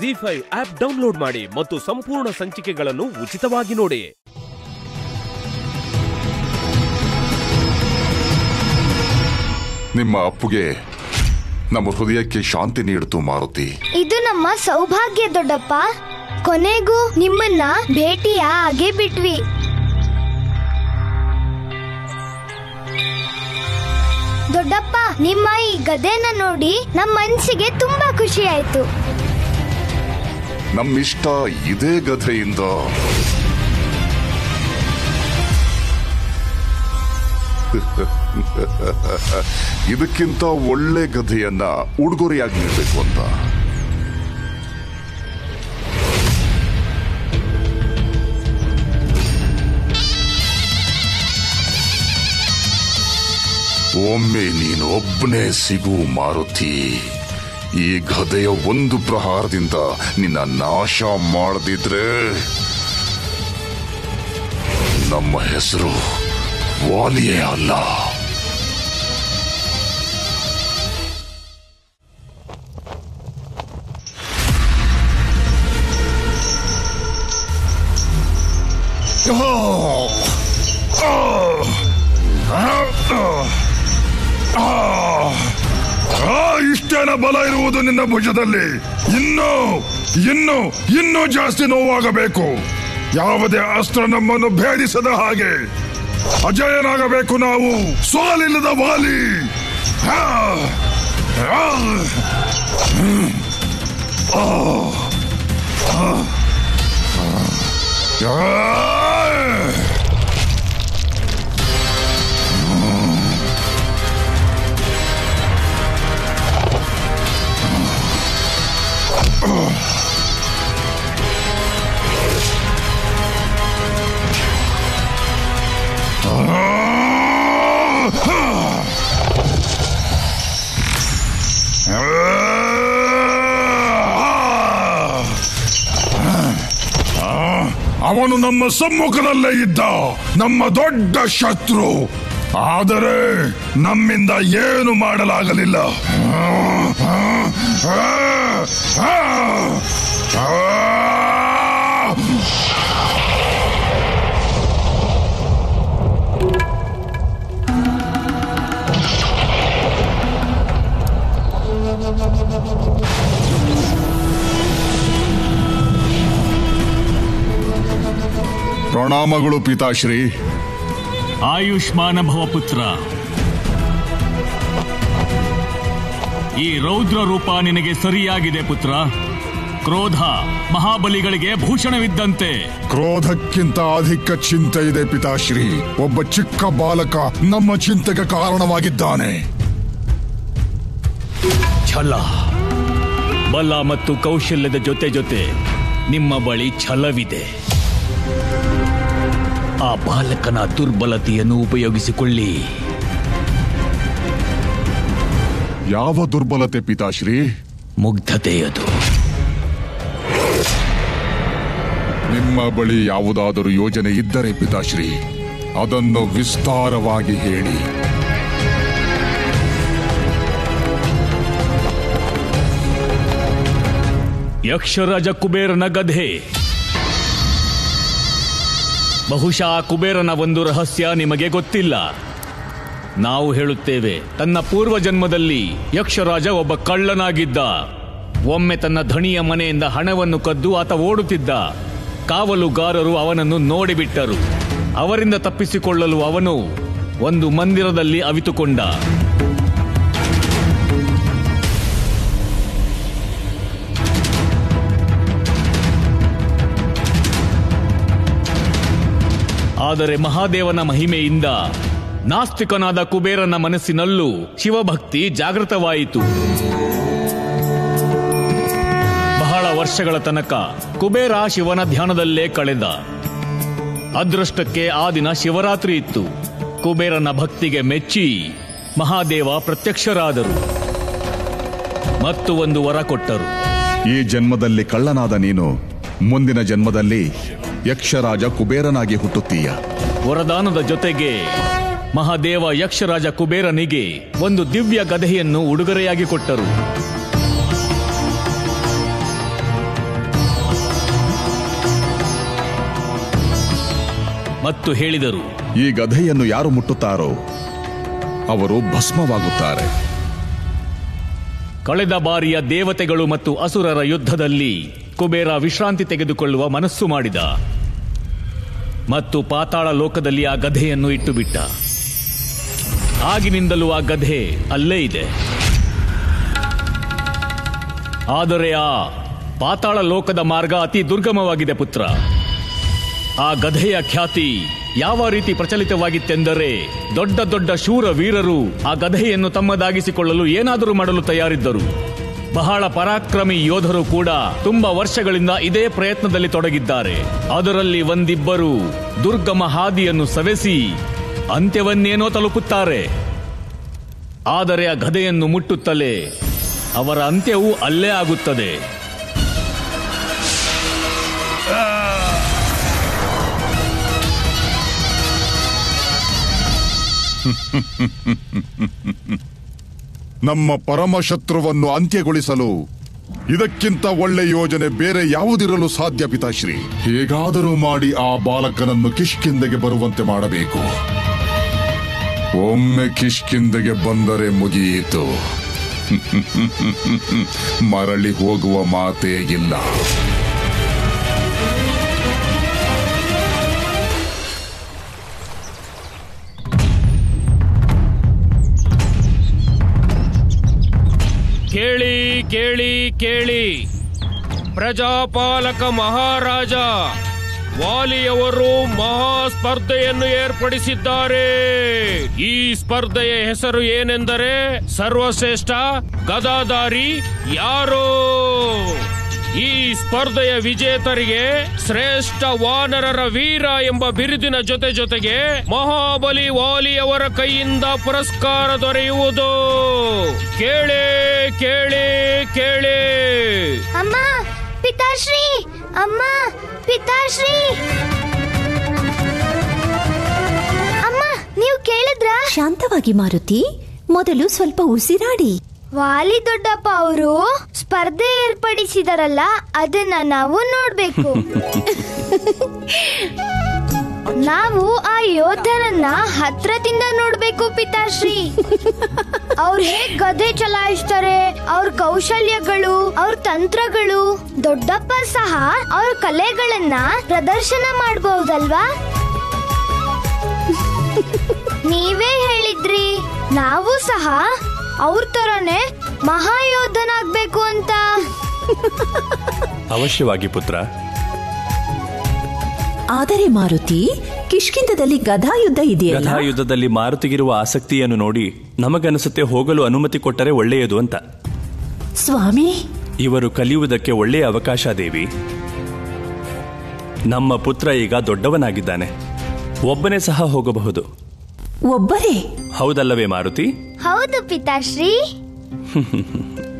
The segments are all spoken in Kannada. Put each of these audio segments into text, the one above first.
ಜಿ ಫೈವ್ ಆಪ್ ಡೌನ್ಲೋಡ್ ಮಾಡಿ ಮತ್ತು ಸಂಪೂರ್ಣ ಸಂಚಿಕೆಗಳನ್ನು ಉಚಿತವಾಗಿ ನೋಡಿ. ನಿಮ್ಮ ಅಪ್ಪುಗೆ ನಮ್ಮ ಹೃದಯಕ್ಕೆ ಶಾಂತಿ ನೀಡಿತು ಮಾರುತಿ ಇದು ನಮ್ಮ ಸೌಭಾಗ್ಯ ದೊಡ್ಡಪ್ಪ. ಕೊನೆಗೂ ನಿಮ್ಮನ್ನ ಭೇಟಿಯ ಹಾಗೆ ಬಿಟ್ವಿ. ದೊಡ್ಡಪ್ಪ ನಿಮ್ಮ ಈ ಗದೆನ ನೋಡಿ ನಮ್ಮ ಮನ್ಸಿಗೆ ತುಂಬಾ ಖುಷಿ ಆಯ್ತು ನಮ್ಮಿಷ್ಟ ಇದೇ ಗದೆಯಿಂದ ಇದಕ್ಕಿಂತ ಒಳ್ಳೆ ಗದೆಯನ್ನ ಉಡುಗೊರೆಯಾಗಿ ನೀಡಬೇಕು ಅಂತ. ಒಮ್ಮೆ ನೀನು ಒಬ್ಬನೇ ಸಿಗು ಮಾರುತಿ. ಈ ಗದೆಯ ಒಂದು ಪ್ರಹಾರದಿಂದ ನಿನ್ನ ನಾಶ ಮಾಡದಿದ್ರೆ ನಮ್ಮ ಹೆಸರು ವಾಲಿಯೇ ಅಲ್ಲ. ಆ ಇಷ್ಟೇನ ಬಲ ಇರುವುದು ನಿನ್ನ ಭುಜದಲ್ಲಿ. ಇನ್ನೂ ಇನ್ನೂ ಇನ್ನೂ ಜಾಸ್ತಿ ನೋವಾಗಬೇಕು. ಯಾವುದೇ ಅಸ್ತ್ರ ನಮ್ಮನ್ನು ಭೇದಿಸದ ಹಾಗೆ. ಅಜಯನಾಗಬೇಕು ನಾವು. ಸೋಲಿಲ್ಲದ ವಾಲಿ. ಆ, ಅವನು ನಮ್ಮ ಸಮ್ಮುಖದಲ್ಲೇ ಇದ್ದ ನಮ್ಮ ದೊಡ್ಡ ಶತ್ರು ಆದರೆ ನಮ್ಮಿಂದ ಏನು ಮಾಡಲಾಗಲಿಲ್ಲ ಪ್ರಣಾಮಗಳು ಪಿತಾಶ್ರೀ. ಆಯುಷ್ಮಾನ ಭವ ಪುತ್ರ. ಈ ರೌದ್ರ ರೂಪ ನಿನಗೆ ಸರಿಯಾಗಿದೆ ಪುತ್ರ. ಕ್ರೋಧ ಮಹಾಬಲಿಗಳಿಗೆ ಭೂಷಣವಿದ್ದಂತೆ. ಕ್ರೋಧಕ್ಕಿಂತ ಅಧಿಕ ಚಿಂತೆ ಇದೆ ಪಿತಾಶ್ರೀ. ಒಬ್ಬ ಚಿಕ್ಕ ಬಾಲಕ ನಮ್ಮ ಚಿಂತೆಗೆ ಕಾರಣವಾಗಿದ್ದಾನೆ. ಛಲ. ಬಲ ಮತ್ತು ಕೌಶಲ್ಯದ ಜೊತೆ ಜೊತೆ ನಿಮ್ಮ ಬಳಿ ಛಲವಿದೆ. ಆ ಬಾಲಕನ ದುರ್ಬಲತೆಯನ್ನು ಉಪಯೋಗಿಸಿಕೊಳ್ಳಿ. ಯಾವ ದುರ್ಬಲತೆ ಪಿತಾಶ್ರೀ? ಮುಗ್ಧತೆಯದು. ನಿಮ್ಮ ಬಳಿ ಯಾವುದಾದರೂ ಯೋಜನೆ ಇದ್ದರೆ ಪಿತಾಶ್ರೀ ಅದನ್ನು ವಿಸ್ತಾರವಾಗಿ ಹೇಳಿ. ಯಕ್ಷರಾಜ ಕುಬೇರನ ಗಧೆ ಬಹುಶಃ ಕುಬೇರನ ಒಂದು ರಹಸ್ಯ ನಿಮಗೆ ಗೊತ್ತಿಲ್ಲ. ನಾವು ಹೇಳುತ್ತೇವೆ, ತನ್ನ ಪೂರ್ವ ಜನ್ಮದಲ್ಲಿ ಯಕ್ಷರಾಜ ಒಬ್ಬ ಕಳ್ಳನಾಗಿದ್ದ. ಒಮ್ಮೆ ತನ್ನ ಧಣಿಯ ಮನೆಯಿಂದ ಹಣವನ್ನು ಕದ್ದು ಆತ ಓಡುತ್ತಿದ್ದ. ಕಾವಲುಗಾರರು ಅವನನ್ನು ನೋಡಿಬಿಟ್ಟರು. ಅವರಿಂದ ತಪ್ಪಿಸಿಕೊಳ್ಳಲು ಅವನು ಒಂದು ಮಂದಿರದಲ್ಲಿ ಅವಿತುಕೊಂಡ. ಆದರೆ ಮಹಾದೇವನ ಮಹಿಮೆಯಿಂದ ನಾಸ್ತಿಕನಾದ ಕುಬೇರನ ಮನಸ್ಸಿನಲ್ಲೂ ಶಿವಭಕ್ತಿ ಜಾಗೃತವಾಯಿತು. ಬಹಳ ವರ್ಷಗಳ ತನಕ ಕುಬೇರ ಶಿವನ ಧ್ಯಾನದಲ್ಲೇ ಕಳೆದ. ಅದೃಷ್ಟಕ್ಕೆ ಆ ದಿನ ಶಿವರಾತ್ರಿ ಇತ್ತು. ಕುಬೇರನ ಭಕ್ತಿಗೆ ಮೆಚ್ಚಿ ಮಹಾದೇವ ಪ್ರತ್ಯಕ್ಷರಾದರು. ಮತ್ತು ಒಂದು ವರ ಕೊಟ್ಟರು. ಈ ಜನ್ಮದಲ್ಲಿ ಕಳ್ಳನಾದ ನೀನು ಮುಂದಿನ ಜನ್ಮದಲ್ಲಿ ಯಕ್ಷರಾಜ ಕುಬೇರನಾಗಿ ಹುಟ್ಟುತ್ತೀಯ. ವರದಾನದ ಜೊತೆಗೆ ಮಹಾದೇವ ಯಕ್ಷರಾಜ ಕುಬೇರನಿಗೆ ಒಂದು ದಿವ್ಯ ಗದೆಯನ್ನು ಉಡುಗೊರೆಯಾಗಿ ಕೊಟ್ಟರು. ಮತ್ತು ಹೇಳಿದರು ಈ ಗಧೆಯನ್ನು ಯಾರು ಮುಟ್ಟುತ್ತಾರೋ ಅವರು ಭಸ್ಮವಾಗುತ್ತಾರೆ. ಕಳೆದ ಬಾರಿಯ ದೇವತೆಗಳು ಮತ್ತು ಅಸುರರ ಯುದ್ಧದಲ್ಲಿ ಕುಬೇರ ವಿಶ್ರಾಂತಿ ತೆಗೆದುಕೊಳ್ಳುವ ಮನಸ್ಸು ಮಾಡಿದ ಮತ್ತು ಪಾತಾಳ ಲೋಕದಲ್ಲಿ ಆ ಗಧೆಯನ್ನು ಇಟ್ಟುಬಿಟ್ಟ. ಆಗಿನಿಂದಲೂ ಆ ಗಧೆ ಅಲ್ಲೇ ಇದೆ. ಆದರೆ ಆ ಪಾತಾಳ ಲೋಕದ ಮಾರ್ಗ ಅತಿ ದುರ್ಗಮವಾಗಿದೆ ಪುತ್ರ. ಆ ಗಧೆಯ ಖ್ಯಾತಿ ಯಾವ ರೀತಿ ಪ್ರಚಲಿತವಾಗಿತ್ತೆಂದರೆ ದೊಡ್ಡ ದೊಡ್ಡ ಶೂರ ವೀರರು ಆ ಗಧೆಯನ್ನು ತಮ್ಮದಾಗಿಸಿಕೊಳ್ಳಲು ಏನಾದರೂ ಮಾಡಲು ತಯಾರಿದ್ದರು. ಬಹಳ ಪರಾಕ್ರಮಿ ಯೋಧರು ಕೂಡ ತುಂಬಾ ವರ್ಷಗಳಿಂದ ಇದೇ ಪ್ರಯತ್ನದಲ್ಲಿ ತೊಡಗಿದ್ದಾರೆ. ಅದರಲ್ಲಿ ಒಂದಿಬ್ಬರು ದುರ್ಗಮ ಹಾದಿಯನ್ನು ಸವೆಸಿ ಅಂತ್ಯವನ್ನೇನೋ ತಲುಪುತ್ತಾರೆ ಆದರೆ ಆ ಗದೆಯನ್ನು ಮುಟ್ಟುತ್ತಲೇ ಅವರ ಅಂತ್ಯವೂ ಅಲ್ಲೇ ಆಗುತ್ತದೆ. ನಮ್ಮ ಪರಮಶತ್ರುವನ್ನು ಅಂತ್ಯಗೊಳಿಸಲು ಇದಕ್ಕಿಂತ ಒಳ್ಳೆ ಯೋಜನೆ ಬೇರೆ ಯಾವುದಿರಲು ಸಾಧ್ಯ, ಪಿತಾಶ್ರೀ? ಹೇಗಾದರೂ ಮಾಡಿ ಆ ಬಾಲಕನನ್ನು ಕಿಷ್ಕಿಂದೆಗೆ ಬರುವಂತೆ ಮಾಡಬೇಕು. ಒಮ್ಮೆ ಕಿಷ್ಕಿಂದೆಗೆ ಬಂದರೆ ಮುಗಿಯಿತು. ಮರಳಿ ಹೋಗುವ ಮಾತೇ ಇಲ್ಲ. ಕೇಳಿ ಕೇಳಿ ಕೇಳಿ. ಪ್ರಜಾಪಾಲಕ ಮಹಾರಾಜ, ವಾಲಿಯವರು ಮಹಾ ಸ್ಪರ್ಧೆಯನ್ನು ಏರ್ಪಡಿಸಿದ್ದಾರೆ. ಈ ಸ್ಪರ್ಧೆಯ ಹೆಸರು ಏನೆಂದರೆ ಸರ್ವಶ್ರೇಷ್ಠ ಗದಾಧಾರಿ ಯಾರು. ಈ ಸ್ಪರ್ಧೆಯ ವಿಜೇತರಿಗೆ ಶ್ರೇಷ್ಠ ವಾನರರ ವೀರ ಎಂಬ ಬಿರುದಿನ ಜೊತೆ ಜೊತೆಗೆ ಮಹಾಬಲಿ ವಾಲಿಯವರ ಕೈಯಿಂದ ಪುರಸ್ಕಾರ ದೊರೆಯುವುದು. ಕೇಳಿ ಕೇಳಿ ಕೇಳಿ. ಅಮ್ಮ ಪಿತಾಶ್ರೀ ಅಮ್ಮ ಪಿತಾಶ್ರೀ. ಅಮ್ಮ ನೀವು ಕೇಳಿದ್ರ? ಶಾಂತವಾಗಿ ಮಾರುತಿ ಮೊದಲು ಸ್ವಲ್ಪ ಉಸಿರಾಡಿ. ವಾಲಿ ದೊಡ್ಡಪ್ಪ ಅವರು ಸ್ಪರ್ಧೆ ಏರ್ಪಡಿಸಿದಾರಲ್ಲ ಅದನ್ನ ನಾವು ನೋಡ್ಬೇಕು. ನಾವು ಆ ಯೋಧರನ್ನ ಹತ್ರದಿಂದ ನೋಡ್ಬೇಕು ಪಿತಾಶ್ರೀ. ಅವ್ರು ಹೇಗ್ ಗದೆ ಚಲಾಯಿಸ್ತಾರೆ, ಅವ್ರ ಕೌಶಲ್ಯಗಳು, ಅವ್ರ ತಂತ್ರಗಳು, ದೊಡ್ಡಪ್ಪ ಸಹ ಅವ್ರ ಕಲೆಗಳನ್ನ ಪ್ರದರ್ಶನ ಮಾಡಬಹುದಲ್ವಾ ನೀವೇ ಹೇಳಿದ್ರಿ, ನಾವು ಸಹ ಅವ್ರ ತರನೇ ಮಹಾಯೋಧನಾಗ್ಬೇಕು ಅಂತ. ಅವಶ್ಯವಾಗಿ ಪುತ್ರ ಆದರೆ ಮಾರುತಿ ಕಿಷ್ಕಿಂದದಲ್ಲಿ ಗದಾಯುದ್ಧ ಇದೆಯಲ್ಲ? ಗದಾಯುದ್ಧದಲ್ಲಿ ಮಾರುತಿಗಿರುವ ಆಸಕ್ತಿಯನ್ನು ನೋಡಿ ನಮಗನಿಸುತ್ತೆ ಹೋಗಲು ಅನುಮತಿ ಕೊಟ್ಟರೆ ಒಳ್ಳೆಯದು ಅಂತ. ಸ್ವಾಮಿ! ಇವರು ಕಲಿಯುವುದಕ್ಕೆ ಒಳ್ಳೆಯ ಅವಕಾಶ ದೇವಿ. ನಮ್ಮ ಪುತ್ರ ಈಗ ದೊಡ್ಡವನಾಗಿದ್ದಾನೆ. ಒಬ್ಬನೇ ಸಹ ಹೋಗಬಹುದು. ಒಬ್ಬರೇ? ಹೌದಲ್ಲವೇ ಮಾರುತಿ? ಹೌದು ಪಿತಾಶ್ರೀ.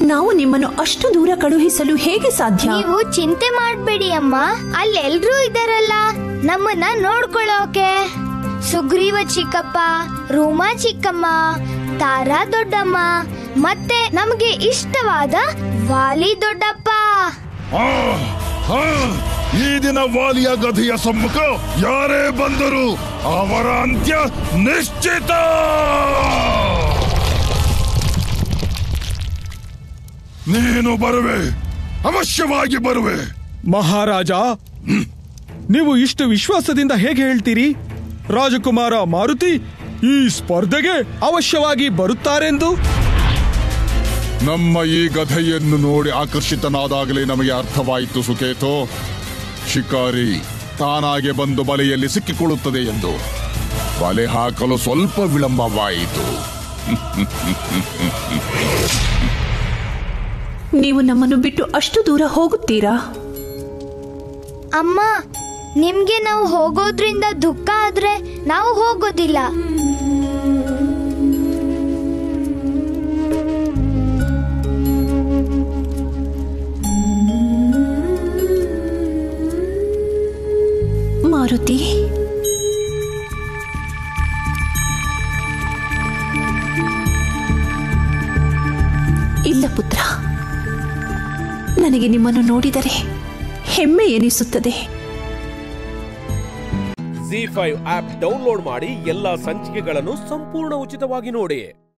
ನಾವು ನಿಮ್ಮನ್ನು ಅಷ್ಟು ದೂರ ಕಳುಹಿಸಲು ಹೇಗೆ ಸಾಧ್ಯ? ನೀವು ಚಿಂತೆ ಮಾಡಬೇಡಿ ಅಮ್ಮ. ಅಲ್ಲೆಲ್ಲರೂ ಇದ್ದಾರಲ್ಲ ನಮ್ಮನ್ನ ನೋಡ್ಕೊಳ್ಳೋಕೆ. ಸುಗ್ರೀವ ಚಿಕ್ಕಪ್ಪ ರೂಮಾ ಚಿಕ್ಕಮ್ಮ ತಾರಾ ದೊಡ್ಡಮ್ಮ ಮತ್ತೆ ನಮಗೆ ಇಷ್ಟವಾದ ವಾಲಿ ದೊಡ್ಡಪ್ಪ. ಈ ದಿನ ವಾಲಿಯ ಗದಿಯ ಸಮ್ಮುಖ ಯಾರೇ ಬಂದರು ಅವರ ಅಂತ್ಯ ನಿಶ್ಚಿತ! ನೀನು ಬರುವೆ. ಅವಶ್ಯವಾಗಿ ಬರುವೆ. ಮಹಾರಾಜ ನೀವು ಇಷ್ಟು ವಿಶ್ವಾಸದಿಂದ ಹೇಗೆ ಹೇಳ್ತೀರಿ? ರಾಜಕುಮಾರ ಮಾರುತಿ ಈ ಸ್ಪರ್ಧೆಗೆ ಅವಶ್ಯವಾಗಿ ಬರುತ್ತಾರೆಂದು? ನಮ್ಮ ಈ ಗಧೆಯನ್ನು ನೋಡಿ ಆಕರ್ಷಿತನಾದಾಗಲೇ ನಮಗೆ ಅರ್ಥವಾಯಿತು ಸುಕೇತು. ಶಿಕಾರಿ ತಾನಾಗೆ ಬಂದು ಬಲೆಯಲ್ಲಿ ಸಿಕ್ಕಿಕೊಳ್ಳುತ್ತದೆ ಎಂದು. ಬಲೆ ಹಾಕಲು ಸ್ವಲ್ಪ ವಿಳಂಬವಾಯಿತು. ನೀವು ನಮ್ಮನ್ನು ಬಿಟ್ಟು ಅಷ್ಟು ದೂರ ಹೋಗುತ್ತೀರಾ? ಅಮ್ಮ ನಿಮ್ಗೆ ನಾವು ಹೋಗೋದ್ರಿಂದ ದುಃಖ ಆದ್ರೆ ನಾವು ಹೋಗೋದಿಲ್ಲ. ಮಾರುತಿ ನನಗೆ ನಿಮ್ಮನ್ನು ನೋಡಿದರೆ ಹೆಮ್ಮೆ ಎನಿಸುತ್ತದೆ. ಜಿ ಫೈವ್ ಆಪ್ ಡೌನ್ಲೋಡ್ ಮಾಡಿ ಎಲ್ಲಾ ಸಂಚಿಕೆಗಳನ್ನು ಸಂಪೂರ್ಣ ಉಚಿತವಾಗಿ ನೋಡಿ.